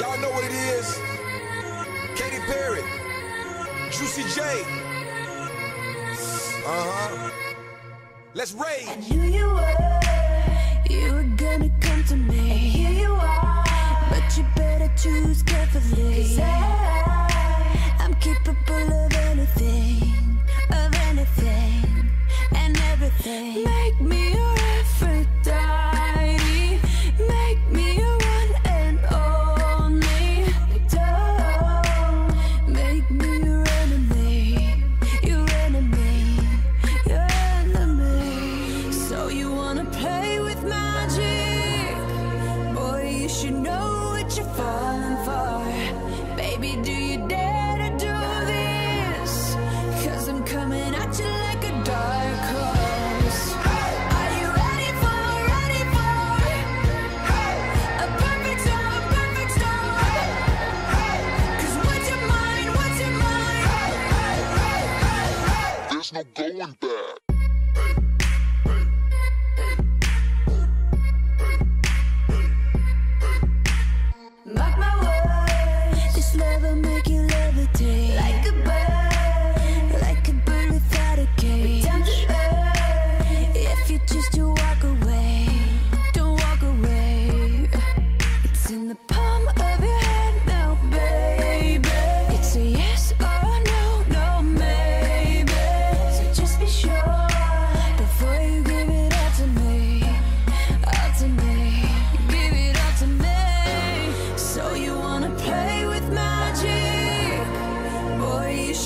Y'all know what it is. Katy Perry, Juicy J. Uh huh. Let's rage. I knew you were, you were no going back. Mark my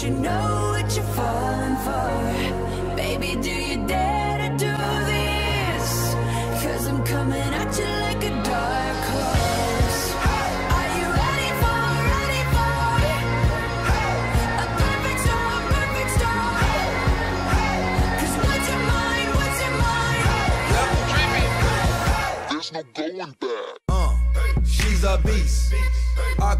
you know what you're falling for. Baby, do you dare to do this? Cause I'm coming at you like a dark horse. Are you ready for, ready for a perfect storm, perfect storm? Cause what's your mind, what's your mind? There's no going back. Uh, she's a beast. I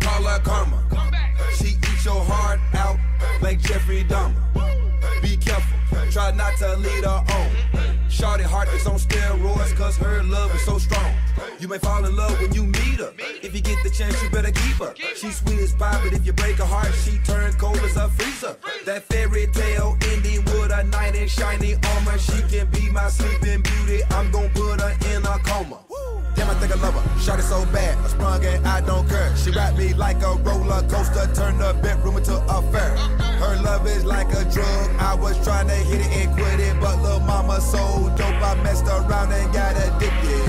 Jeffrey Dahmer. Be careful, try not to lead her on. Shorty heart is on steroids, cause her love is so strong. You may fall in love when you meet her. If you get the chance, you better keep her. She's sweet as pie, but if you break her heart, she turns cold as a freezer. That fairy tale ending with a knight in shiny armor. She can be my sleeping beauty. I'm gonna put her in a coma. Damn, I think I love her. Shot it so bad, I sprung and I don't care. She wrapped me like a roller coaster, turned the bedroom into a fair. Her love like a drug. I was trying to hit it and quit it, but little mama so dope. I messed around and got addicted.